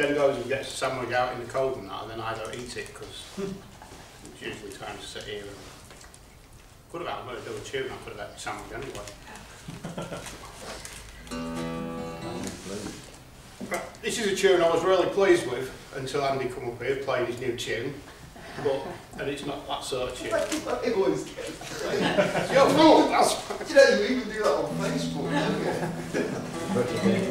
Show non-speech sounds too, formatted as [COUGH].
then goes and gets sandwich out in the cold and that, and then I don't eat it because it's usually time to sit here and could about I'm going to do a tune, I that the sandwich anyway. This is a tune I was really pleased with until Andy come up here playing his new tune. But, and it's not that sort of tune. [LAUGHS] It always [LAUGHS] You know, you even do that on Facebook, don't you?